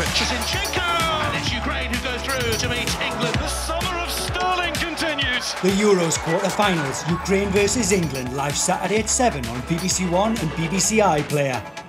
open. It's Zinchenko! And it's Ukraine who goes through to meet England. The summer of Sterling continues. The Euros quarterfinals, Ukraine versus England, live Saturday at 7 on BBC One and BBC iPlayer.